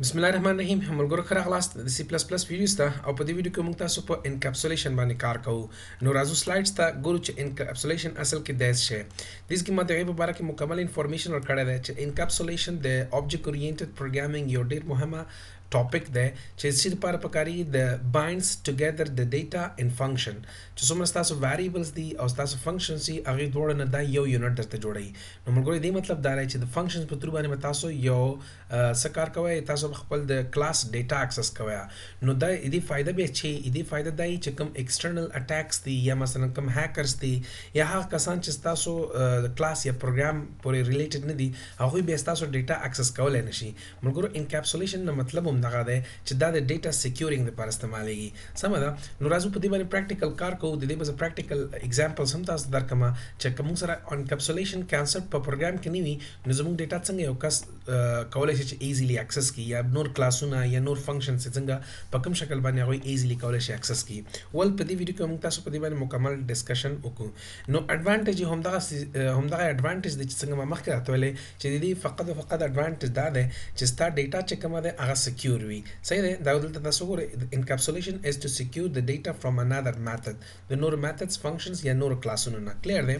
بسم الله الرحمن الرحیم ملګرو ښه راغلاست د سی پلس پلس ویډیوز ته او په دې ویډیو کې موږ تاسو په انکپسولیشن باندې کار کوو نو راځو سلایډز ته ګورو چې انکپسولیشن اصل کې د څه شی دې کې ما د هغې په باره کې مکمل انفارمیشن ورکړی دی چې انکپسولیشن د آبجیکټ اورینټډ پروګرامینګ یو ډیر مهمه ټاپک دی چې څه لپاره پکاري د باینډز ټوګیدر د ډیټا ان فنکشن چې څومره تاسو ویریبلز دي او تاسو فنکشنز دي هغه دوړ نه دا یو یونټ درته جوړي نو موږ دې مطلب دا دی چې د فنکشنز په تور باندې تاسو یو څه کار کوی تاسو به خپل د کلاس ډیټا اکسس کوی نو دا ایدی فایده به چی ایدی فایده دا ای چی کم ایکسټرنل اټیکس دی یا مثلا کم هیکرز دی یا هغه کسان چی تاسو کلاس یا پروګرام پورې ریلیټډ نه دی هغه به تاسو ډیټا اکسس کولای نشي ملګرو انکپسولیشن نه مطلب هم دغه دی چې دا د ډیټا سکیورینګ لپاره استعمالیږي سم ده نو راځو په دې باندې پریکټیکل کار کوو د دې به پریکټیکل ایگزامپلز هم تاسو درکمه چې کوم سره انکپسولیشن کانسپټ په پروګرام کې نیوي نو زموږ ډیټا څنګه یو کس کولای شي چې ایزیلی اکسس کړي یا نور کلاسونه یا نور فنکشن چې څنګه په کوم شکل باندې هغه ایزیلی کولای شي اکسس کړي ول په دې ویډیو کې موږ تاسو په دې باندې مکمل ډیسکشن وکړو نو اډوانټیج هم دغه هم دغه اډوانټیج د څنګه ما مخکې راته ویلې چې د دې فقط فقط اډوانټیج دا ده چې ستا ډیټا چې کومه ده هغه سکیور وي صحیح ده دا دلته تاسو ګورئ انکپسولیشن از ټو سکیور د ډیټا فرام انادر میتھډ د نور میتھډز فنکشنز یا نور کلاسونو نه کلیر دی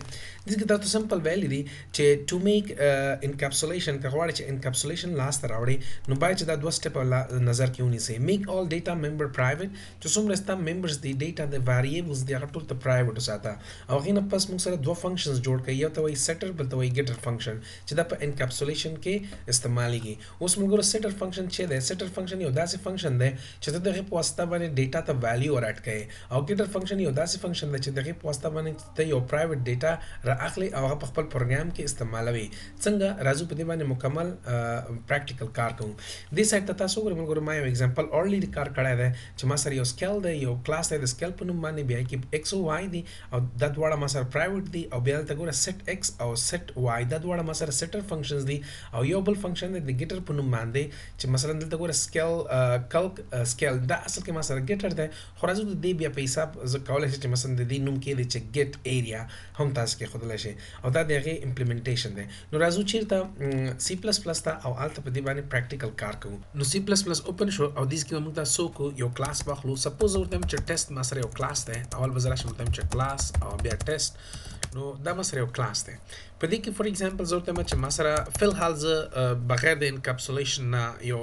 دلته دا ته سمپل ویلی دی چې ټو میک انکپسولیشن که غواړي چې انکپسولیشن لاس ته راوړي نو باید چې دا دوه سټپ نظر کې ونیسي میک اول ډیټا ممبر پرایویټ چې څومره ستا ممبرز دی ډیټا د ویریبلز دی هغه ټول ته پرایویټ وساته او غینه پس موږ سره دوه فنکشنز جوړ کړي یو ته وایي سیټر بل ته وایي ګیټر فنکشن چې دا په انکپسولیشن کې استعمالیږي اوس موږ ګورو سیټر فنکشن چه ده سیټر فنکشن یو داسې فنکشن ده چه ته دغه په واسطه باندې ډیټا ته ویلیو ور اډ کړي او ګیټر فنکشن یو داسې فنکشن ده چه دغه په واسطه باندې ته یو پرایوټ ډیټا را اخلي او هغه په خپل پروګرام کې استعمالوي څنګه راځو په دې باندې مکمل پریکټیکل کار کوو دې سایت ته تاسو وګورئ موږ ما یو ایگزامپل اورلی کار کړی ده چې ما سره یو سکیل ده یو کلاس ده د سکیل په نوم باندې بیا کې ایکس او وای دي او دا دواړه ما سره پرایوټ دي او بیا دلته ګوره سیټ ایکس او سیټ وای دا دواړه ما سره سیټر فنکشنز دي او یو بل فنکشن دی د ګیټر په نوم باندې چې مثلا دلته ګوره سکیل کلک سکیل دا اصل کې ما سره ګیټر دی خو راځو د دې بیا په حساب زه کولای شم چې مثلا د دې نوم کې دی چې ګیټ ایریا هم تاسو کې خدای شي او دا د هغه امپلیمنټیشن دی نو راځو چیرته سی پلس پلس ته او الته په دې باندې پریکټیکل کار کوو نو سی پلس پلس اوپن شو او دیس کې موږ دا سو کو یو کلاس واخلو سپوز ورته هم چې ټیسټ ما سره یو کلاس ده اول بزرا شم ورته هم چې کلاس او بیا ټیسټ نو دا ما سره یو کلاس ده په دې کې فور ایگزامپل زه ورته هم چې ما سره فل حال زه بغیر د انکپسولیشن نه یو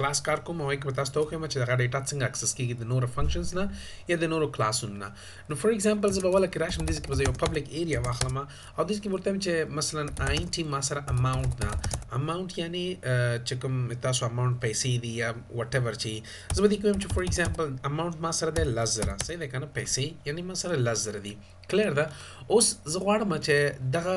کلاس کار کوم او کې تاسو ته وخم چې دا ډیټا څنګه اکسس کیږي د نورو فنکشنز نه یا د نورو کلاسونو نه نو فور ایگزامپل زه به ولا کې راشم دیس کې یو پبلک ایریا واخلم او دې کې ورته چې مثلا آی ټی ما سره اماونت ده اماونت یعنی چې کوم تاسو اماونت پیسې دی یا وات ایور چې زه به دې کوم چې فور ایگزامپل اماونت ما سره ده لس زره صحیح ده کنه پیسې یعنی ما سره لس زره دي کلیر ده اوس زه غواړم چې دغه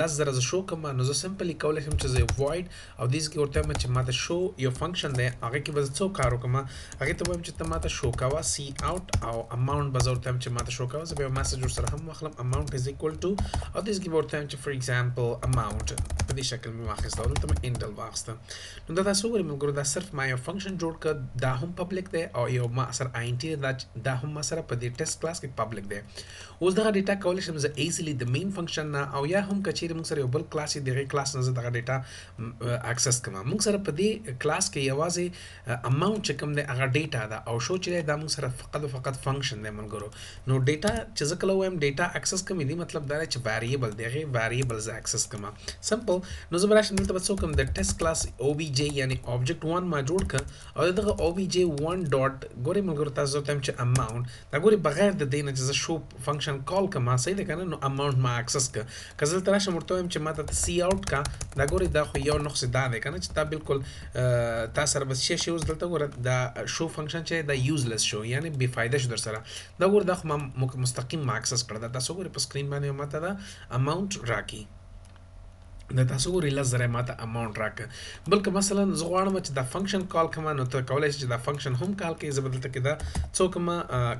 لس زره زه شو کوم نو زه سمپلی کولی شم چې زه وایډ او دې ځکه ورته وایم چې ماته شو یو فنکشن دی هغه کې به زه څو کار وکم هغه ته وایم چې ته ماته شو کاوه سی اوټ او اماونټ به زه ورته وایم چې ماته شو کاوه زه به یو میسج ورسره هم واخلم اماونټ از ایکوال ټو او دې ځکه به ورته وایم چې فار ایگزامپل اماونټ په دې شکل مې واخیسته او دلته مې انډل واخیسته نو دا تاسو وګورئ ملګرو دا صرف ما یو فنکشن جوړ کړ دا هم پبلک دی او یو ما سره آینټي دا دا هم ما سره په دې ټیسټ کلاس کې پبلک دی اوس دغه ډیټا کولی شم زه ایزیلی د مین فنکشن نه او یا هم کچیر موږ سره یو بل کلاس دی غي کلاس نه زه دغه ډیټا اکسس کوم موږ سره په دې کلاس کې یوازې اماونت چې کوم دی هغه ډیټا ده او شو چې دا موږ سره فقط فقط فنکشن دی ملګرو نو ډیټا چې زه کله وایم ډیټا اکسس کوم دی مطلب دا چې ویریبل دی غي ویریبل زه اکسس کوم سمپل نو زه براشم دلته به څوکم د ټیسټ کلاس او بی جی یعنی آبجیکټ 1 ما جوړ ک او دغه او بی جی 1 ډاټ ګورې ملګرو تاسو ته چې اماونت دا ګوری بغیر د دینه چې زه شو فنکشن کال کوم صحیح ده کنه نو اماونت ما اکسس ک که زه تر شم ورته وایم چې ما ته سی اوټ کا دا ګوری دا خو یو نقص دا ده کنه چې تا بالکل تا سره بس شي شي اوس دلته ګوره دا شو فنکشن چې دا یوزلس شو یعنی بی فائدہ شو در سره دا ګوره دا خو ما مستقیم ما اکسس کړ دا تاسو ګوره په سکرین باندې ما ته دا اماونت راکی دا تاسو ګوري لس زره ماته اماونټ راکړه بلکې مثلا زه غواړم چې دا فنکشن کال کما نو ته کولای شې چې دا فنکشن هم کال کې زه بدل تکې دا څو کما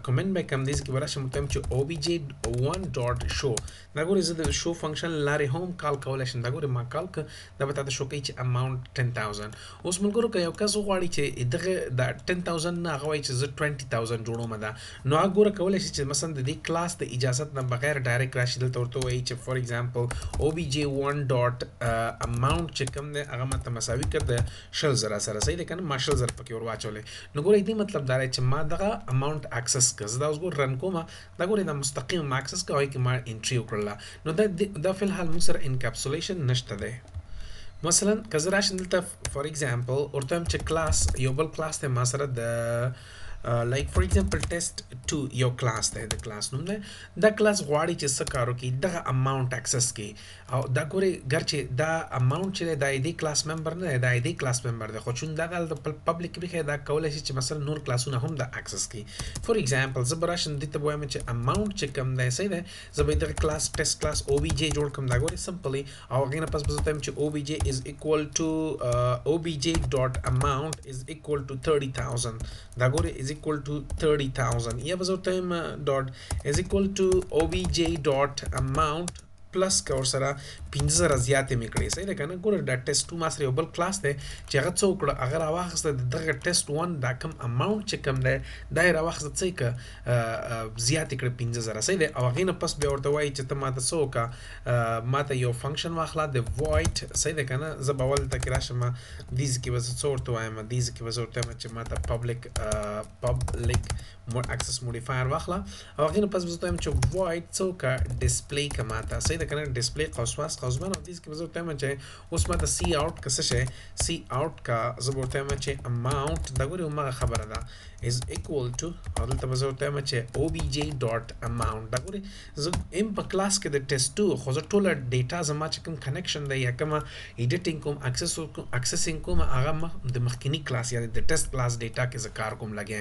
کمنټ به کم دیز کې ورشم تم چې او بي جي 1 ډاټ شو دا ګوري زه د شو فنکشن لارې هم کال کولای شم دا ګوري ما کال ک دا به تاسو شو کې چې اماونټ 10000 اوس ملګرو که یو کس وغواړي چې دغه د 10000 نه هغه وایي چې زه 20000 جوړوم دا نو هغه ګوره کولای شي چې مثلا د دې کلاس د اجازه نه بغیر ډایرکټ راشي دلته ورته وایي چې فار ایگزامپل obj1 ډاټ اماونت چې کوم دی هغه ماته مساوي کړ د 20000 سره صحیح ده کنه ما 20000 پکې ور واچولې نو ګوره دې مطلب دا دی چې ما دغه اماونت اکسس کړ زه دا اوس ګور رن کوم دا ګورې دا مستقیم ماکسس کوي کې ما انټری وکړله نو دا دا فل حال موږ سره انکپسولیشن نشته دی مثلا که زه راشم دلته فار ایگزامپل ورته هم چې کلاس یو بل کلاس دی ما سره د لایک فار ایگزامپل ټیسټ 2 یو کلاس دی د کلاس نوم دی دا کلاس غواړي چې څه کار وکړي دغه اماونټ اکسس کړي او دا ګورې ګر چې دا اماونټ چې دا ایدی کلاس ممبر نه دا ایدی کلاس ممبر دی خو چون دا غل د پبلک کې بخې دا کولای شي چې مثلا نور کلاسونه هم دا اکسس کی فور ایگزامپل زه براشن دې ته وایم چې اماونټ چې کم دی صحیح دی زه به دغه کلاس ټیسټ کلاس او بی جی جوړ کم دا ګورې سمپلی او غینه پس به زه تم چې او بی جی از ایکوال ټو او بی جی ډاټ اماونټ از ایکوال ټو 30000 دا ګورې از ایکوال ټو 30000 یا به زه تم ډاټ از ایکوال ټو او بی جی ډاټ اماونټ پلس که ورسره 15 زره زیاتې مې کړې صحیح ده که نه ګوره دا ټیسټ ټو ما سره یو بل کلاس دی چې هغه څه وکړه هغه راواخیسته د دغه ټیسټ ون دا کم اماونټ چې کم دی دا یې راواخیسته څه یې که زیاتې کړې 15 زره صحیح دی او هغې نه پس بیا ورته وایي چې ته ما ته څه وکړه ما ته یو فنکشن واخله د وایټ صحیح دی که نه زه به ولته کې راشم دې ځکې به زه څه ورته وایم دې ځکې به زه ورته وایم چې ما ته پبلک پبلک اکسس موډیفایر واخله هغه نه پس بزرگ تایم چه واید څوکا ډیسپلی که ماته صحیح ده کنه ډیسپلی قوسواس قوسبان او دیس که بزرگ تایم چه اوس ماته سی آوټ که څه شي سی آوټ کا زبر تایم چه اماونت دا ګوري همغه خبره ده از ایکوال ټو او دلته بزرگ تایم چه او بی جی ډاټ اماونت دا ګوري زه ام په کلاس کې د ټیسټ 2 خو زه ټوله ډیټا زما چې کوم کنیکشن دی یا کوم ایډیټینګ کوم اکسس کوم اکسسینګ کوم هغه د مخکینی کلاس یا د ټیسټ کلاس ډیټا کې زه کار کوم لګیا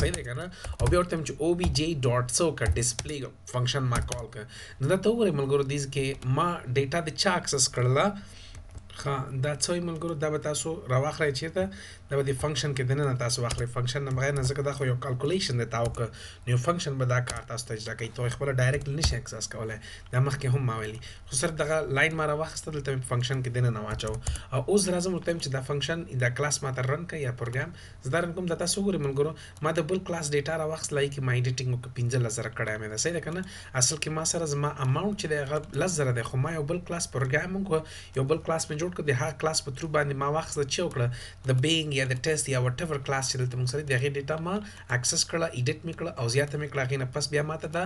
صحیح دی کنه او بیا ورته چې او بي جي ډاټ څه وکړه ډسپلی فنکشن ما کال کړ نو دا ته وګورئ ملګرو دیز کې ما ډیټا د چا اکسس کړله ښه دا څه وایي ملګرو دا به تاسو راواخلئ چېرته دا به د فنکشن کې دننه تاسو واخلئ فنکشن نه بغیر نه ځکه دا خو یو کلکولیشن دی تا وکړه نو یو فنکشن به دا کار تاسو ته اجرا کوي ته خپله ډایرکټ نه شي اکسس کولی دا مخکې هم ما ویلي خو صرف دغه لاین ما راواخیسته دلته مې فنکشن کې دننه واچوه او اوس راځم ورته چې دا فنکشن دا کلاس ما ته رن کړه یا پروګرام زدرن کوم دا تاسو وګورئ ملګرو ما د بل کلاس ډیټا را واخیست لای کې ما ایډیټینګ وکړ 15000 کړه مې دا صحیح ده کنه اصل کې ما سره زما اماونټ چې دی هغه 10000 دی خو ما یو بل کلاس پروګرام وکړ یو بل کلاس مې جوړ کړ د هغه کلاس په ترو باندې ما واخیست چې وکړه د بینګ یا د ټیسټ یا وټ ایور کلاس چې دلته موږ سره د هغه ډیټا ما اکسس کړه ایډیټ مې کړه او زیاته مې کړه غینه پس بیا ماته دا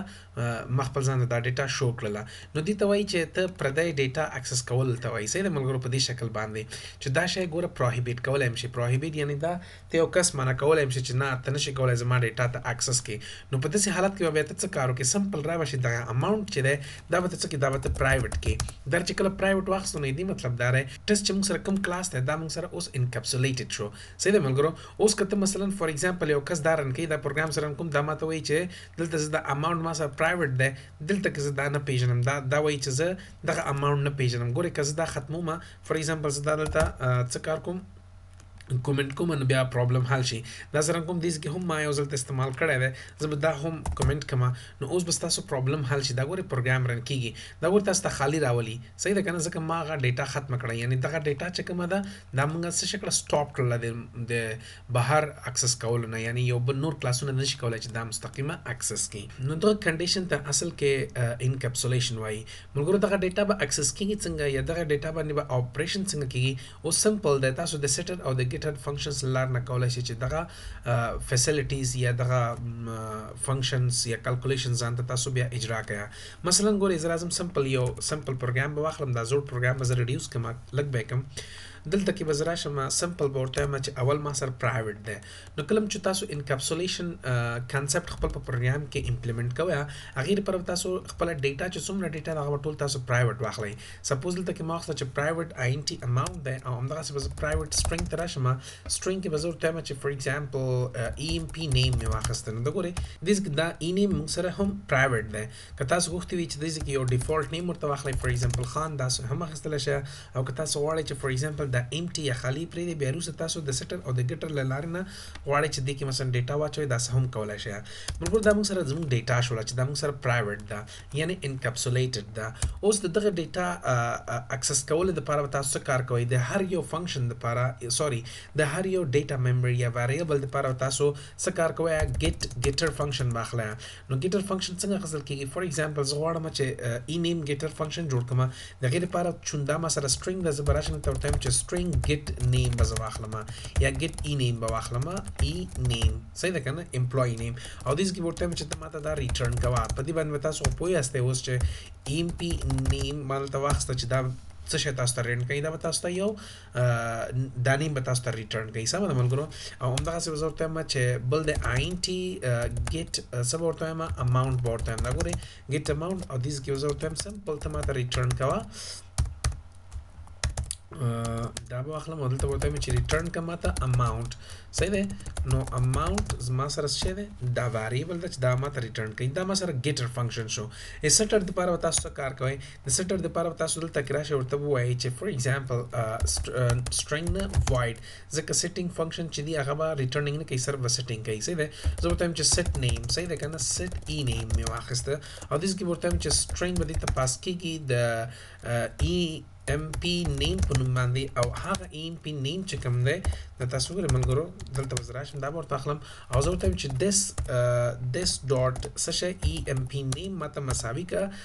ما خپل ځان ته دا ډیټا شو کړله نو دې ته وایي چې ته پردی ډیټا اکسس کول ته وایي صحیح ده ملګرو په دې شکل باندې چې دا شی ګوره پروهیبیټ کولای هم شي پروهیبیټ یعنی دا ته یو کس منع کولای هم شي چې نه ته نشي کولای زما ډیټا ته اکسس کې نو په داسې حالت کې به بیا ته څه کار وکړې سمپل را بشي دا اماونټ چې دی دا به ته څه کې دا به ته پرایویټ کې دا چې کله پرایویټ واخستو نو دې مطلب دا دی ټس چې موږ سره کم کلاس دی دا موږ سره اوس انکپسولیټډ شو صحیح ده ملګرو اوس که ته مثلا فار ایگزامپل یو کس دا رن کوي دا پروګرام سره کوم دا ماته وایي چې دلته زه دا اماونټ ما سره پرایویټ ده دلته که زه دا نه پیژنم دا دا وایي چې زه دغه اماونټ نه پیژنم ګوره که زه دا ختموم فار ایگزامپل زه دا دلته څه کار کوم کومنټ کوم نو بیا پرابلم حل شي دا سره کوم دیز کې هم ما یو ځل استعمال کړی دی زه به دا هم کومنټ کوم نو اوس به تاسو پرابلم حل شي دا ګوره پروګرام رن کیږي دا ګوره تاسو ته خالی راولي صحیح ده کنه ځکه ما غا ډیټا ختم کړه یعنی دغه ډیټا چې کومه ده دا موږ څه شکل سټاپ کړل د بهر اکسس کولو نه یعنی یو بل نور کلاسونه نه شي کولای چې دا مستقیمه اکسس کی نو دغه کنډیشن ته اصل کې انکپسولیشن وایي ملګرو دغه ډیټا به اکسس کیږي څنګه یا دغه ډیټا باندې به اپریشن څنګه کیږي او سمپل دی تاسو د سیټر او د ګیټر فنکشنز لار نه کولای شئ چې دغه فیسیلیټیز یا دغه فنکشنز یا کلکولیشن ځان ته تاسو بیا اجرا کړئ مثلا ګورئ زه راځم سمپل یو سمپل پروګرام به واخلم دا زوړ پروګرام به زه ریډیوس کړم لږ به کم دلته کې به زه راشم سمپل به ورته وایم چې اول ما سره پرایویټ دی نو کله چې تاسو انکپسولیشن کانسپټ خپل په پروګرام کې امپلیمنټ کوئ هغه لپاره تاسو خپل ډیټا چې څومره ډیټا دا هغه ټول تاسو پرایویټ واخلئ سپوز دلته کې ما واخله چې پرایویټ آینټي اماونټ دی او همدغسې به زه پرایویټ سټرینګ ته راشم سټرینګ کې به زه ورته وایم چې فار ایګزامپل ای ایم پي نیم مې واخیسته نو د ګورئ دې دا ای نیم موږ سره هم پرایویټ دی که تاسو غوښتي وي چې دې ځکه یو ډیفالت نیم ورته واخلئ فار ایگزامپل خان دا هم اخیستل شي او که تاسو غواړئ چې فار ایگزامپل دا ایمټي یا خالی پرې دی بیا روسه تاسو د سټر او د ګټر له لارې نه غواړئ چې دې کې مثلا ډیټا واچوي دا هم کولای شي ملګر دا موږ سره زموږ ډیټا شول چې دا موږ سره پرایویټ ده یعنی انکپسولیټډ ده اوس د دغه ډیټا اکسس کول د لپاره تاسو کار کوئ د هر یو فنکشن د لپاره سوري د هر یو ډیټا میموري یا ویریبل د لپاره تاسو څه کار کوئ ګیټ ګیټر فنکشن واخلئ نو ګیټر فنکشن څنګه اخیستل کیږي فار ایگزامپل زه غواړم چې ای نیم ګیټر فنکشن جوړ کړم د غیر لپاره چون دا ما سره سټرینګ د زبر راشن ته ورته چې سټرینګ ګیټ نیم به واخلم یا ګیټ ای نیم به واخلم ای نیم صحیح ده کنه امپلوی نیم او دیس کې ورته چې ما ته دا ریټرن کوا په دې باندې تاسو خو پوه یاست اوس چې ایم پی نیم مال ته واخسته چې دا څه شي تاسو ته رینټ کوي دا به تاسو ته یو دا نیم به تاسو ته ریټرن کوي سم ده ملګرو او هم دغه څه ورته وایم چې بل د آین ټي ګیټ څه ورته وایم اماونټ ورته وایم دا ګوري ګیټ اماونټ او دیس کې ورته وایم سمپل ته ماته ریټرن کوا دا به اخلم او دلته ورته چې ریټرن کوم ماته اماونټ صحیح دی نو اماونټ زما سره څه دی دا ویریبل ده چې دا ماته ریټرن کوي دا ما سره ګیټر فنکشن شو ایسټر لپاره تاسو څه کار کوئ د سټر لپاره تاسو دلته کې راشئ ورته ووایئ چې فار ایگزامپل سټرینګ نه وایډ ځکه سیټینګ فنکشن چې دی هغه به ریټرنینګ نه کوي صرف به سیټینګ کوي صحیح ده زه ورته وایم چې سیټ نیم صحیح ده که نه سیټ ای نیم مې واخیسته او داسې کې ورته وایم چې سټرینګ به دې ته پاس کېږي د ای ایم پي نیم په نوم باندې او هغه ای ایم پي نیم چې کوم دی د تاسو ګورې ملګرو دلته به زه راشم دا به ورته اخلم او زه ورته وایم چې دس دس ډاټ څه شی ای ایم پي نیم ماته مساوي که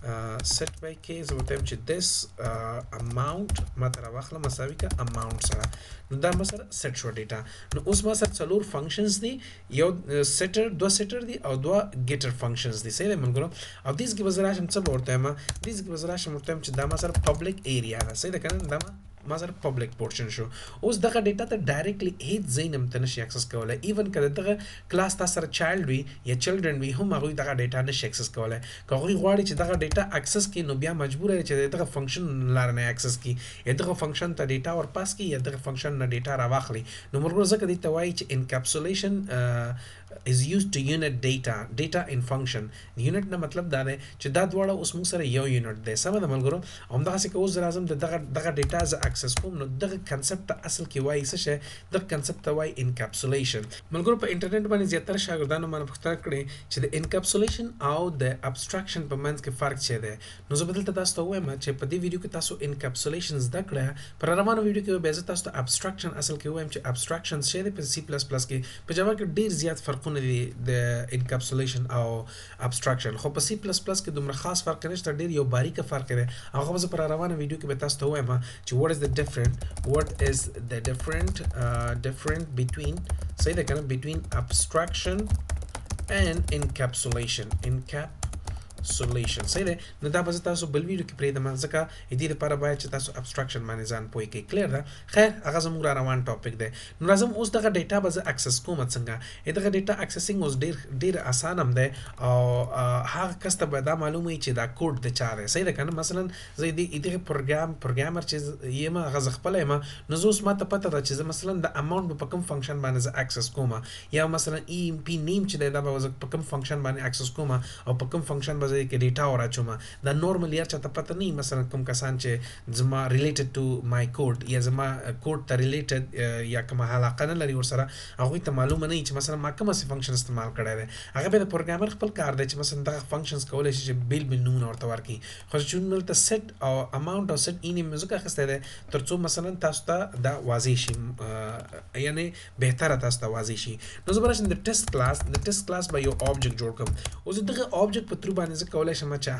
سیټ بای کې زه ورته وایم چې دیس اماونټ ما ته راواخله مساوي که اماونټ سره نو دا ما سره سیټ شو ډیټا نو اوس ما سره څلور فنکشنز دي یو سیټر دو سیټر دي او دو ګیټر فنکشنز دي صحیح دی ملګرو او دیس کې به زه راشم څه به ورته وایم دیس کې به زه راشم ورته وایم چې دا ما سره پبلک ایریا ده صحیح ده که نه دا ما مظهر پبلک پورشن شو اوس دغه ډیټا ته ډایرکټلی هیڅ ځای نه ته نشي اکسس کولای ایون کله دغه کلاس تاسو سره چایلډ وي یا چلډرن وي هم هغه دغه ډیټا نشي اکسس کولای که هغه غواړي چې دغه ډیټا اکسس کړي نو بیا مجبور دی چې دغه فنکشن لار نه اکسس کړي یا دغه فنکشن ته ډیټا ور پاس کړي یا دغه فنکشن نه ډیټا راواخلي نو مرګور ځکه دې ته وایي چې انکپسولیشن از یوزډ ټو یونټ ډیټا ډیټا ان فنکشن یونټ نه مطلب دا دی چې دا دواړه اوس موږ سره یو یونټ دی سمه ده ملګرو همدغسې که اوس زه راځم د دغه دغه ډیټا زه اکسس کوم نو دغه کنسپټ ته اصل کې وایي څه شی دغه کنسپټ ته وایي انکپسولیشن ملګرو په انټرنیټ باندې زیاتره شاګردانو مانه پوښتنه کړې چې د انکپسولیشن او د ابستراکشن په منځ کې فرق څه دی نو زه به دلته تاسو ته ووایم چې په دې ویډیو کې تاسو انکپسولیشن زده کړه په را روانو ویډیو کې به زه تاسو ته ابستراکشن اصل کې ووایم چې ابستراکشن څه دی په سی پلس پلس کې په جاوا کې ډیر زیات فرقونه دي د انکپسولیشن او ابستراکشن خو په سی پلس پلس کې دومره خاص فرق نشته ډیر یو باریک فرق دی هغه به زه په را روانو ویډیو کې به تاسو ته ووایم چې وات از د ډیفرنت وات از د ډیفرنت ډیفرنت بټوین صحیح ده کنه بټوین ابستراکشن and encapsulation encap سوليشن صحیح ده نو دا به زه تاسو بل ویډیو کې پرېږدم ځکه د دې لپاره باید چې تاسو ابستراکشن باندې ځان پوه کړئ کلیر ده خیر هغه زموږ را روان ټاپک دی نو راځم اوس دغه ډیټا به زه اکسس کوم څنګه دغه ډیټا اکسسینګ اوس ډیر ډیر اسان هم دی او هغه کس ته به دا معلوم وي چې دا کوډ د چا دی صحیح ده کنه مثلا زه دې دغه پروګرام پروګرامر چې یم هغه زه خپل یم نو زه اوس ماته پته ده چې زه مثلا د اماونټ په کوم فنکشن باندې زه اکسس کوم یا مثلا ای ایم پی نیم چې دا به زه په کوم فنکشن باندې اکسس کوم او په کوم فنکشن به زه یې کې ډیټا ور اچوم دا نورملی هر چاته پته نه وي مثلا کوم کسان چې زما ریلیټډ ټو مای کوډ یا زما کوډ ته ریلیټډ یا کومه علاقه نه لري ورسره هغه ته معلومه نه وي چې مثلا ما کوم څه فنکشن استعمال کړی دی هغه به د پروګرامر خپل کار دی چې مثلا دغه فنکشنز کولای شي چې بیل بیل نومونه ورته ورکړي خو چې دلته سیټ او اماونټ او سیټ اینیم مې ځکه اخیستی دی ترڅو مثلا تاسو ته دا واضح شي یعنی بهتره تاسو ته واضح شي نو زه به راشم د ټیسټ کلاس د ټیسټ کلاس به یو آبجیکټ جوړ کړم او زه دغه آبجیکټ په ترو باندې زه کولای شم چې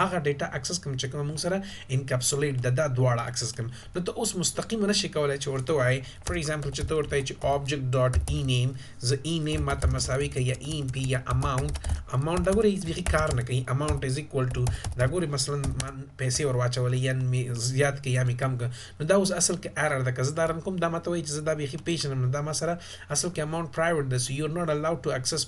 هغه ډیټا اکسس کوم چې کوم موږ سره انکپسولیټ د دا دواړه اکسس کوم نو ته اوس مستقیم نه شي کولای چې ورته وای فار ایگزامپل چې ته ورته چې آبجیکټ ډاټ ای نیم زه ای نیم ماته مساوي کوي یا ای ام پی یا اماونت اماونت دا ګوري هیڅ کار نه کوي اماونت از ایکوال ټو دا ګوري مثلا پیسې ور واچولې یا زیات کې یا می کم کې نو دا اوس اصل کې ایرر ده که زه دا رن کوم دا ماته وایي چې زه دا بیخي پیژنم نه دا ما سره اصل کې اماونټ پرایوټ ده سو یو ار ناټ الاوډ ټو اکسس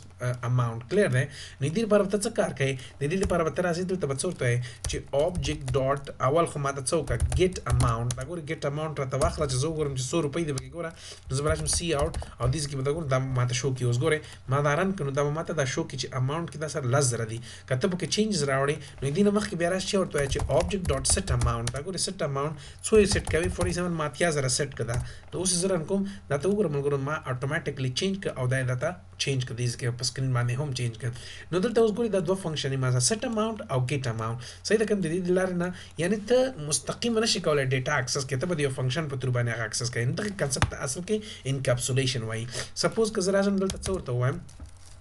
اماونټ کلیر ده نو دې لپاره ته څه کار کوي د دې لپاره به ته راځې دلته به څه ورته وایي چې آبجیکټ ډاټ اول خو ماته څه وکړه ګیټ اماونټ دا ګوره ګیټ اماونټ راته واخله چې زه وګورم چې څو روپۍ دې پکې ګوره نو زه به راشم سی آوټ او دې ځای کې به دا ګورم دا ماته شو کړي اوس ګوره ما دا رن کړو دا به ماته دا شو کړي چې اماونټ کې دا سره لس زره دي که ته پکې چینجز راوړې نو دینه مخکې بیا راشه ورته وایي چې آبجیکټ ډاټ سیټ اماونټ دا ګورې سیټ اماونټ څو یې سیټ کوي فار ایگزامپل ما اتیا زره سیټ کړه دا نو اوس زه رن کوم دا ته وګوره ملګرو ما اتوماتیکلی چینج کړ او دا یې راته چینج کړ دې ځکه په سکرین باندې هم چینج کړ نو دلته اوس ګورې دا دوه فنکشن یې ما سره سیټ اماونټ او ګیټ اماونټ صحیح ده کوم د دې د لارې نه یعنی ته مستقیما نشي کولای ډیټا اکسس کړې ته به د یو فنکشن په تور باندې هغه اکسس کوي نو دغه کنسپټ اصل کې انکپسولیشن وایي سپوز که زه راځم دلته څه ورته وایم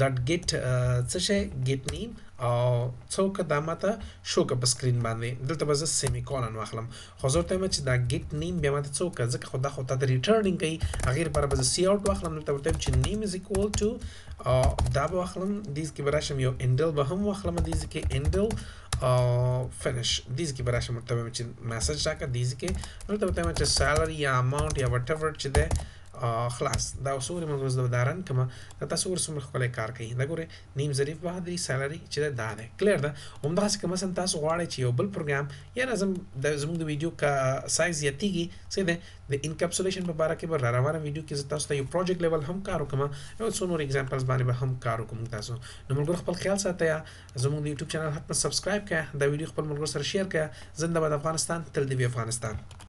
ډاټ ګیټ څه شی ګیټ نیم او څوک دا ماته شو که په سکرین باندې دلته به زه سیمی کولن واخلم خو زه ورته چې دا ګیټ نیم بیا ماته څوک ځکه خو دا خو ته ریټرنینګ کوي هغه لپاره به زه سی اوټ واخلم دلته ورته چې نیم از ایکوال ټو او دا به واخلم دیز کې براشم یو انډل به هم واخلم دیز کې انډل او فینش دیز کې براشم ورته چې میسج راکړه دیز کې دلته ورته چې سالری یا اماونت یا وټ ایور چې ده خلاص دا اوس ګورې موږ زه دا رن کوم دا تاسو ګورې څومره ښکلی کار کوي دا ګورې نیم ظریف بهادري سیلري چې دا دا دی کلیر ده همدغسې که مثلا تاسو غواړئ چې یو بل پروګرام یا لازم د زموږ د ویډیو کا سایز زیاتیږي څه دی د انکپسولیشن په باره کې به را روانه ویډیو کې زه تاسو ته یو پروجیکټ لیول هم کار وکړم یو څو نور اگزامپلز باندې به هم کار وکړم تاسو نو ملګرو خپل خیال ساتئ زموږ د یوټیوب چینل حتما سبسکرایب کړئ دا ویډیو خپل ملګرو سره شیر کړئ زنده باد افغانستان تل دې وي افغانستان